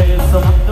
There's something